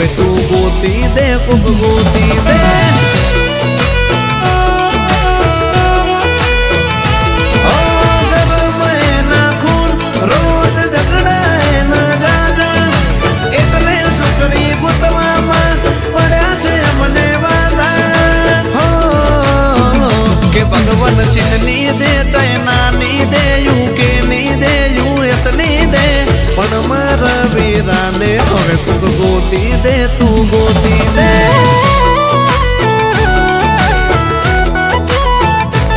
હવે તું ગોતી દે કોક ગોતી દે ઓ ગરમ એના ખૂન રોજ ઝઘડા એના જાજા એટલે સુસરી ગોતવામાં પડ્યા છે મને વાદા હો કે ભગવાન ચીનની દે ચાઇનાની દે યુકેની દે યુએસની દે પણ મારા વીરાને હવે તું ગોતી દે તું ગોતી દે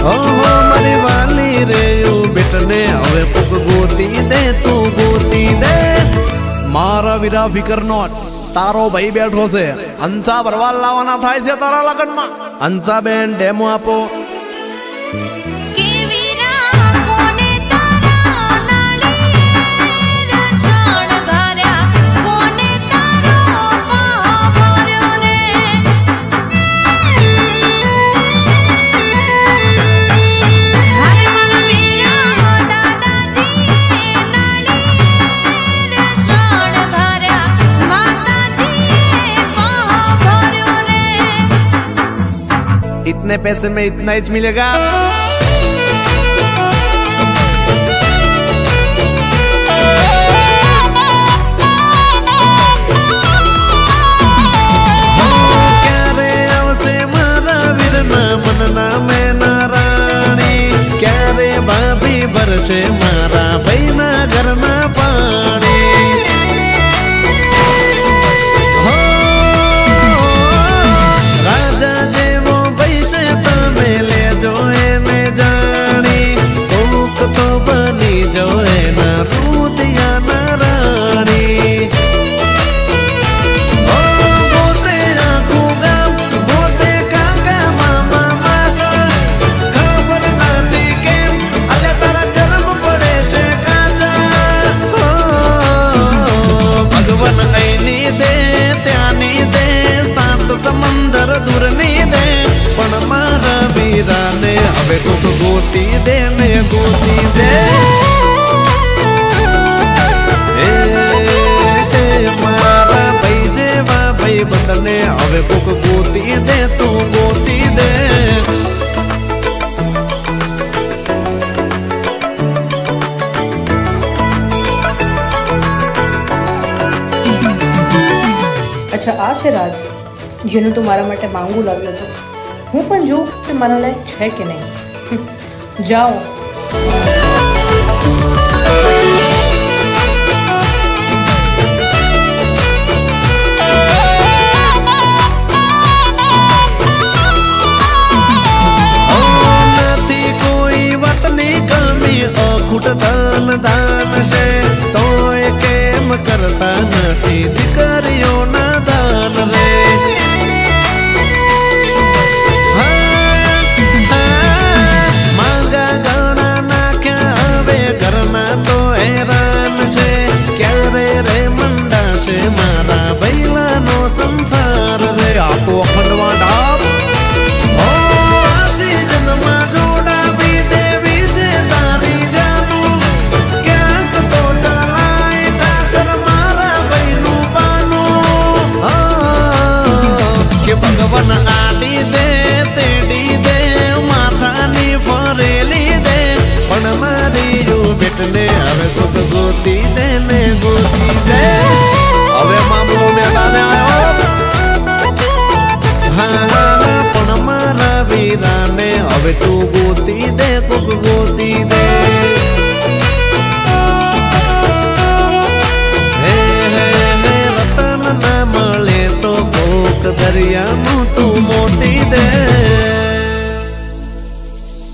ઓહો મારી વાલી રે યુ બેટને હવે પુગ ગોતી દે તું ગોતી દે મારા વીરા ફિકર નોટ તારો ભાઈ બેઠો છે અંસા ભરવા લાવવાના થાય છે તારા લગ્નમાં અંસા બેન ડેમો આપો કેવી इतने पैसे में इतना ही मिलेगा। बरसे मारा भैना घरमा पानी હવે કોક ગોતી દે ને ગોતી દે એ મારા ભાઈ જેવા ભાઈ બંધને હવે કોક ગોતી દે તું ગોતી દે અચ્છા આ છે રાજ જેનું તું મારા માટે માંગુ લાવ્યો હતો હું પણ જોઉં કે મારા લાયક છે કે નહીં जाओ। कोई वतनी कमी कुटदान दान अब तू गोती दे खुब गोती दे है, है, है वतन न माले तो भूख दरिया